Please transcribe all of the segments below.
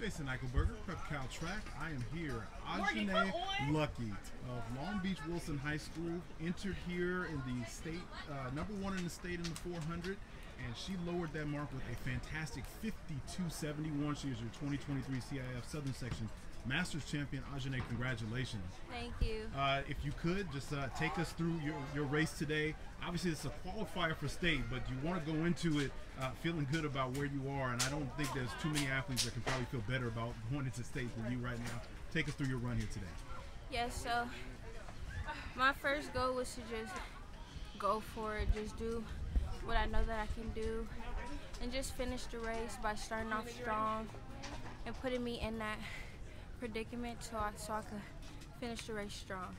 Jason Eichelberger, Prep Cal Track. I am here. Aujane Luckey of Long Beach Wilson High School entered here in the state, uh, number one in the state in the 400, and she lowered that mark with a fantastic 52.71. She is your 2023 CIF Southern Section Masters champion. Aujane, congratulations. Thank you. Uh, if you could just uh, take us through your, your race today. Obviously, it's a qualifier for state, but you want to go into it uh, feeling good about where you are. And I don't think there's too many athletes that can probably feel better about going into state than you right now. Take us through your run here today. Yes, so my first goal was to just go for it, just do what I know that I can do, and just finish the race by starting off strong and putting me in that predicament so I, so I could finish the race strong.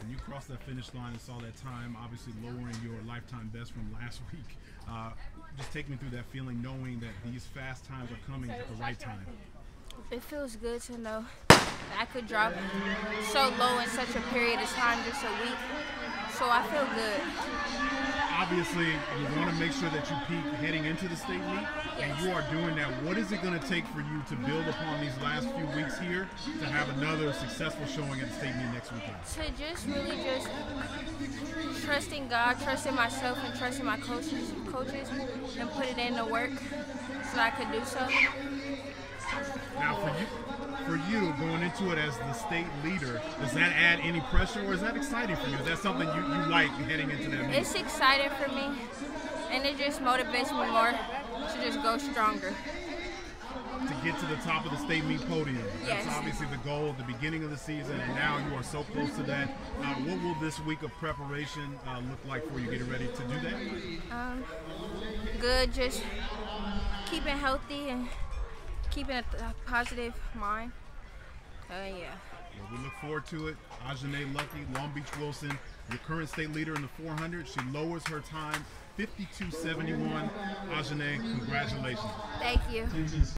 When you crossed that finish line and saw that time, obviously lowering your lifetime best from last week, uh, just take me through that feeling knowing that these fast times are coming at the right time. It feels good to know that I could drop so low in such a period of time, just a week. So I feel good obviously you want to make sure that you peak heading into the state meet, and you are doing that. What is it going to take for you to build upon these last few weeks here to have another successful showing at the state meet next weekend? To just really just trusting God, trusting myself, and trusting my coaches, coaches, and put it in the work so I could do so. Now, for you, for you going into it as the state leader, does that add any pressure or is that exciting for you? Is that something you, you like heading into that meet? It's exciting for me and it just motivates me more to just go stronger. To get to the top of the state meet podium. That's obviously the goal at the beginning of the season, and now you are so close to that. Uh, what will this week of preparation uh, look like for you getting ready to do that? Um, good, just keeping healthy and keeping a, a positive mind. Uh, yeah. Well, we look forward to it. Aujane Luckey, Long Beach Wilson, your current state leader in the 400. She lowers her time 52.71. Aujane, congratulations. Thank you.